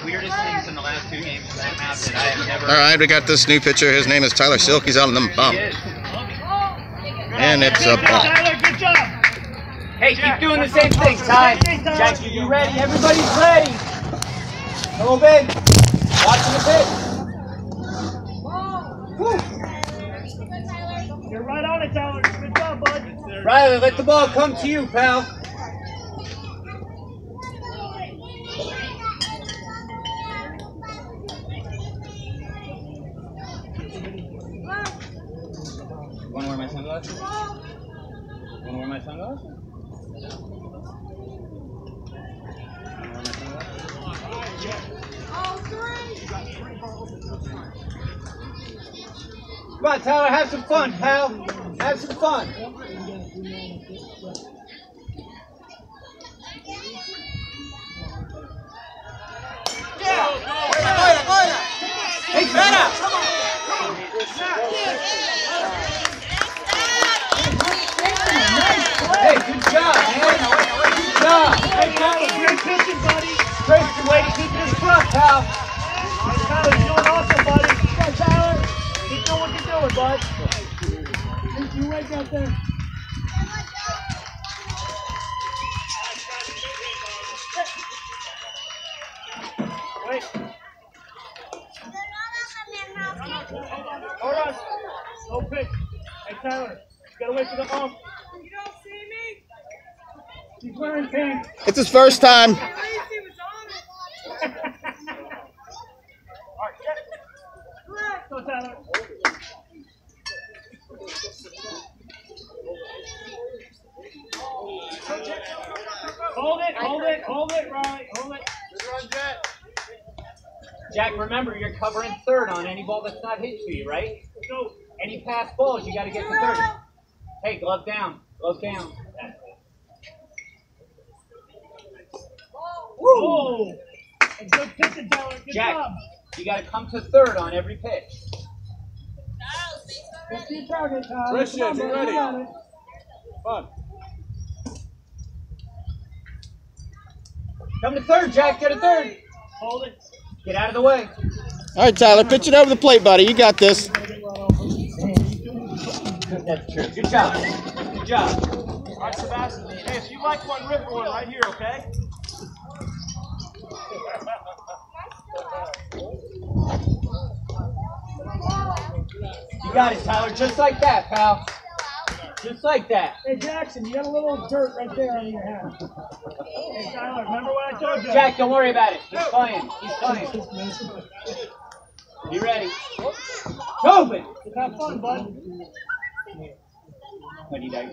the weirdest things in the last two games that map that I have never. All right, we got this new pitcher. His name is Tyler Silk. He's out on the bump. And it's a ball. Tyler, good job. Hey, keep doing the same thing, Ty. Jack, you ready? Everybody's ready. Come on, babe. Watching the pitch. You're right on it, Tyler. Good job, bud. Riley, let the ball come to you, pal. Want to wear my sunglasses? Want to wear my sunglasses? Wanna wear my sunglasses? Come on, Tyler, have some fun, pal. Have some fun. Yeah! Hey, Feta! Hey, bud. You right out there. Wait. Hold on. No pitch. Hey, Tyler. You gotta wait for the ump. You don't see me? He's wearing pink. It's his first time. At least he was on it. Go, Tyler. Hold it, hold it, hold it, Riley, hold it. Jack, remember, you're covering third on any ball that's not hit to you, right? Go. Any pass balls, you got to get to third. Hey, glove down. Glove down. Whoa! And good pitching, Tyler. Good Jack, job. you got to come to third on every pitch. Get to your target, Tyler. Christian, Come on, you ready? you got. Fun. Come to third, Jack. Get to third. Hold it. Get out of the way. All right, Tyler, pitch it over the plate, buddy. You got this. That's true. Good job. Good job. All right, Sebastian. Hey, if you like one, rip one right here, okay? You got it, Tyler. Just like that, pal. Just like that. Hey, Jackson, you got a little dirt right there on your hand. Hey, Tyler, remember what I told you? Jack, don't worry about it. He's playing. He's playing. You ready? Open. Have fun, bud. What do you do?